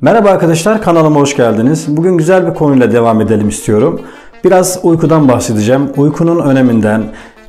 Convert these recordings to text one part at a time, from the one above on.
Merhaba arkadaşlar kanalıma hoş geldiniz. Bugün güzel bir konuyla devam edelim istiyorum. Biraz uykudan bahsedeceğim. Uykunun öneminden,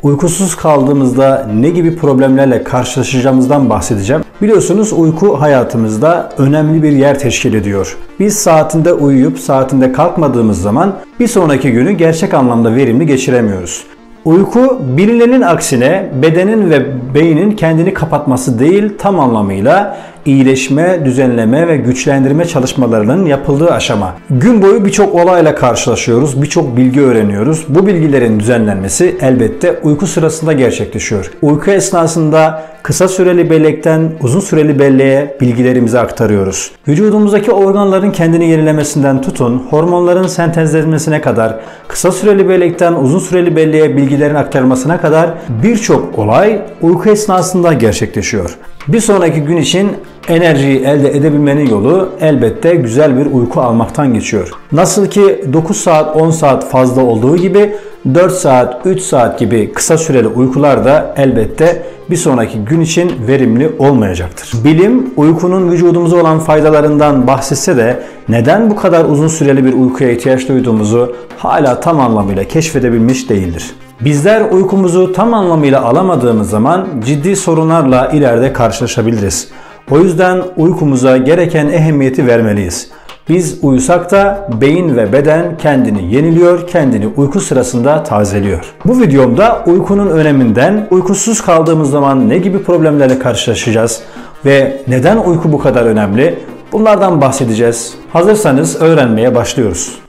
uykusuz kaldığımızda ne gibi problemlerle karşılaşacağımızdan bahsedeceğim. Biliyorsunuz uyku hayatımızda önemli bir yer teşkil ediyor. Biz saatinde uyuyup saatinde kalkmadığımız zaman bir sonraki günü gerçek anlamda verimli geçiremiyoruz. Uyku bilinenin aksine bedenin ve beynin kendini kapatması değil tam anlamıyla iyileşme, düzenleme ve güçlendirme çalışmalarının yapıldığı aşama. Gün boyu birçok olayla karşılaşıyoruz, birçok bilgi öğreniyoruz. Bu bilgilerin düzenlenmesi elbette uyku sırasında gerçekleşiyor. Uyku esnasında kısa süreli bellekten uzun süreli belleğe bilgilerimizi aktarıyoruz. Vücudumuzdaki organların kendini yenilemesinden tutun, hormonların sentezlenmesine kadar, kısa süreli bellekten uzun süreli belleğe bilgilerin aktarılmasına kadar birçok olay uyku esnasında gerçekleşiyor. Bir sonraki gün için enerjiyi elde edebilmenin yolu elbette güzel bir uyku almaktan geçiyor. Nasıl ki 9 saat 10 saat fazla olduğu gibi 4 saat 3 saat gibi kısa süreli uykular da elbette bir sonraki gün için verimli olmayacaktır. Bilim uykunun vücudumuza olan faydalarından bahsetse de neden bu kadar uzun süreli bir uykuya ihtiyaç duyduğumuzu hala tam anlamıyla keşfedebilmiş değildir. Bizler uykumuzu tam anlamıyla alamadığımız zaman ciddi sorunlarla ileride karşılaşabiliriz. O yüzden uykumuza gereken ehemmiyeti vermeliyiz. Biz uyusak da beyin ve beden kendini yeniliyor, kendini uyku sırasında tazeliyor. Bu videomda uykunun öneminden, uykusuz kaldığımız zaman ne gibi problemlerle karşılaşacağız ve neden uyku bu kadar önemli? Bunlardan bahsedeceğiz. Hazırsanız öğrenmeye başlıyoruz.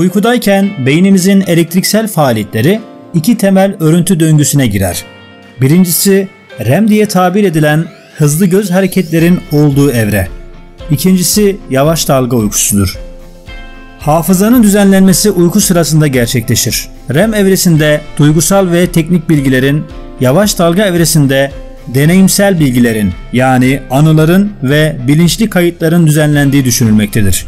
Uykudayken beynimizin elektriksel faaliyetleri iki temel örüntü döngüsüne girer. Birincisi REM diye tabir edilen hızlı göz hareketlerin olduğu evre. İkincisi yavaş dalga uykusudur. Hafızanın düzenlenmesi uyku sırasında gerçekleşir. REM evresinde duygusal ve teknik bilgilerin, yavaş dalga evresinde deneyimsel bilgilerin yani anıların ve bilinçli kayıtların düzenlendiği düşünülmektedir.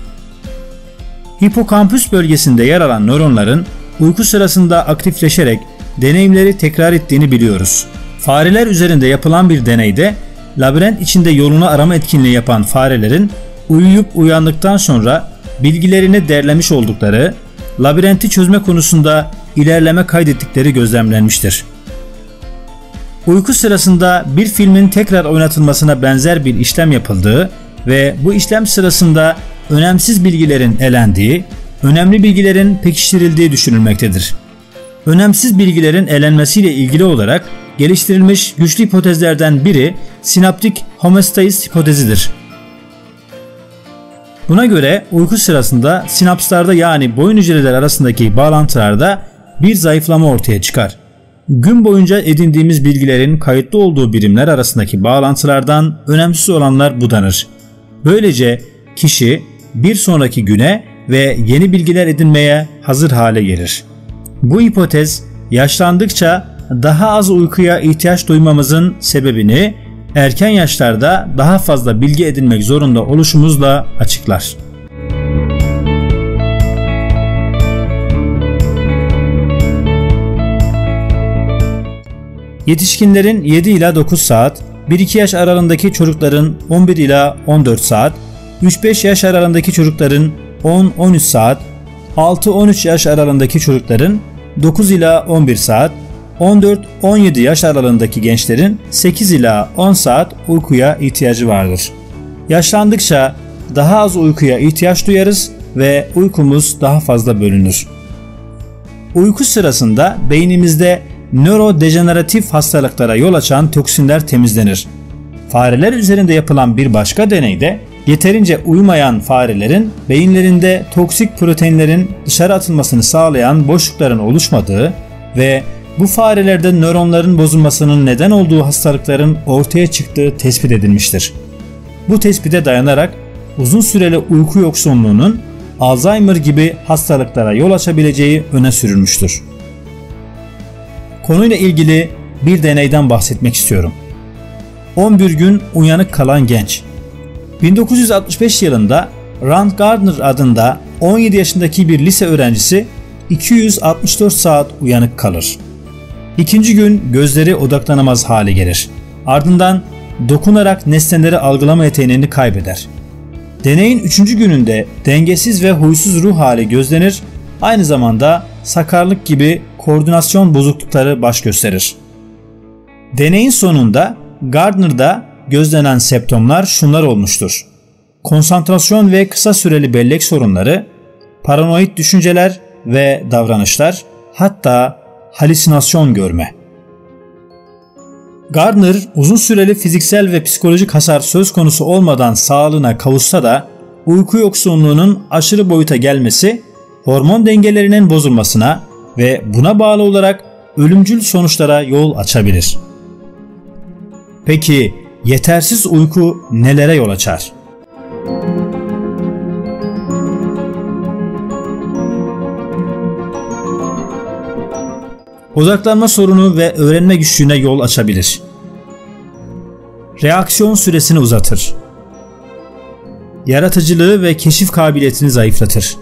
Hipokampüs bölgesinde yer alan nöronların uyku sırasında aktifleşerek deneyimleri tekrar ettiğini biliyoruz. Fareler üzerinde yapılan bir deneyde labirent içinde yolunu arama etkinliği yapan farelerin uyuyup uyandıktan sonra bilgilerini derlemiş oldukları, labirenti çözme konusunda ilerleme kaydettikleri gözlemlenmiştir. Uyku sırasında bir filmin tekrar oynatılmasına benzer bir işlem yapıldığı ve bu işlem sırasında önemsiz bilgilerin elendiği, önemli bilgilerin pekiştirildiği düşünülmektedir. Önemsiz bilgilerin elenmesiyle ilgili olarak geliştirilmiş güçlü hipotezlerden biri sinaptik homeostasis hipotezidir. Buna göre uyku sırasında sinapslarda yani boyun hücreler arasındaki bağlantılarda bir zayıflama ortaya çıkar. Gün boyunca edindiğimiz bilgilerin kayıtlı olduğu birimler arasındaki bağlantılardan önemsiz olanlar budanır. Böylece kişi bir sonraki güne ve yeni bilgiler edinmeye hazır hale gelir. Bu hipotez yaşlandıkça daha az uykuya ihtiyaç duymamızın sebebini erken yaşlarda daha fazla bilgi edinmek zorunda oluşumuzla açıklar. Yetişkinlerin 7 ila 9 saat, 1-2 yaş aralığındaki çocukların 11 ila 14 saat, 3-5 yaş aralığındaki çocukların 10-13 saat, 6-13 yaş aralığındaki çocukların 9 ila 11 saat, 14-17 yaş aralığındaki gençlerin 8 ila 10 saat uykuya ihtiyacı vardır. Yaşlandıkça daha az uykuya ihtiyaç duyarız ve uykumuz daha fazla bölünür. Uyku sırasında beynimizde nörodejeneratif hastalıklara yol açan toksinler temizlenir. Fareler üzerinde yapılan bir başka deneyde Yeterince uyumayan farelerin beyinlerinde toksik proteinlerin dışarı atılmasını sağlayan boşlukların oluşmadığı ve bu farelerde nöronların bozulmasının neden olduğu hastalıkların ortaya çıktığı tespit edilmiştir. Bu tespite dayanarak uzun süreli uyku yoksunluğunun Alzheimer gibi hastalıklara yol açabileceği öne sürülmüştür. konuyla ilgili bir deneyden bahsetmek istiyorum. 11 gün uyanık kalan genç. 1965 yılında Rand Gardner adında 17 yaşındaki bir lise öğrencisi 264 saat uyanık kalır. İkinci gün gözleri odaklanamaz hale gelir. Ardından dokunarak nesneleri algılama yeteneğini kaybeder. Deneyin üçüncü gününde dengesiz ve huysuz ruh hali gözlenir, aynı zamanda sakarlık gibi koordinasyon bozuklukları baş gösterir. Deneyin sonunda Gardner'da gözlenen septomlar şunlar olmuştur. Konsantrasyon ve kısa süreli bellek sorunları, paranoid düşünceler ve davranışlar, hatta halüsinasyon görme. Gardner uzun süreli fiziksel ve psikolojik hasar söz konusu olmadan sağlığına kavuşsa da uyku yoksunluğunun aşırı boyuta gelmesi hormon dengelerinin bozulmasına ve buna bağlı olarak ölümcül sonuçlara yol açabilir. Peki yetersiz uyku nelere yol açar? Odaklanma sorunu ve öğrenme güçlüğüne yol açabilir. Reaksiyon süresini uzatır. Yaratıcılığı ve keşif kabiliyetini zayıflatır.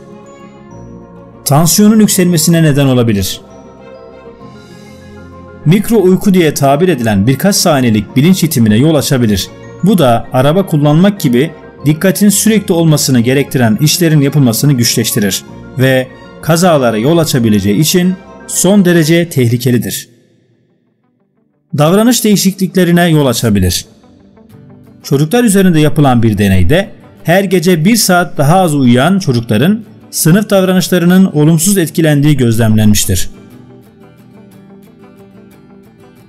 Tansiyonun yükselmesine neden olabilir. Mikro uyku diye tabir edilen birkaç saniyelik bilinç itimine yol açabilir. Bu da araba kullanmak gibi dikkatin sürekli olmasını gerektiren işlerin yapılmasını güçleştirir ve kazalara yol açabileceği için son derece tehlikelidir. Davranış değişikliklerine yol açabilir. Çocuklar üzerinde yapılan bir deneyde her gece bir saat daha az uyuyan çocukların sınıf davranışlarının olumsuz etkilendiği gözlemlenmiştir.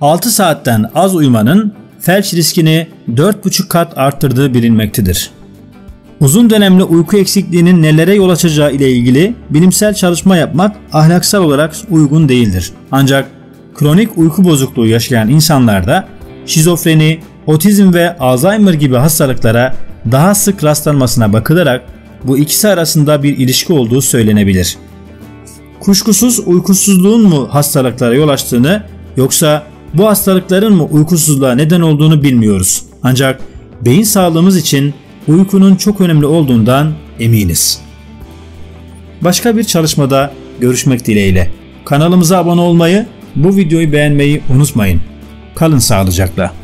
6 saatten az uyumanın felç riskini 4,5 kat arttırdığı bilinmektedir. Uzun dönemli uyku eksikliğinin nelere yol açacağı ile ilgili bilimsel çalışma yapmak ahlaksal olarak uygun değildir. Ancak kronik uyku bozukluğu yaşayan insanlarda şizofreni, otizm ve Alzheimer gibi hastalıklara daha sık rastlanmasına bakılarak bu ikisi arasında bir ilişki olduğu söylenebilir. Kuşkusuz uykusuzluğun mu hastalıklara yol açtığını yoksa bu hastalıkların mı uykusuzluğa neden olduğunu bilmiyoruz. Ancak beyin sağlığımız için uykunun çok önemli olduğundan eminiz. Başka bir çalışmada görüşmek dileğiyle. Kanalımıza abone olmayı, bu videoyu beğenmeyi unutmayın. Kalın sağlıcakla.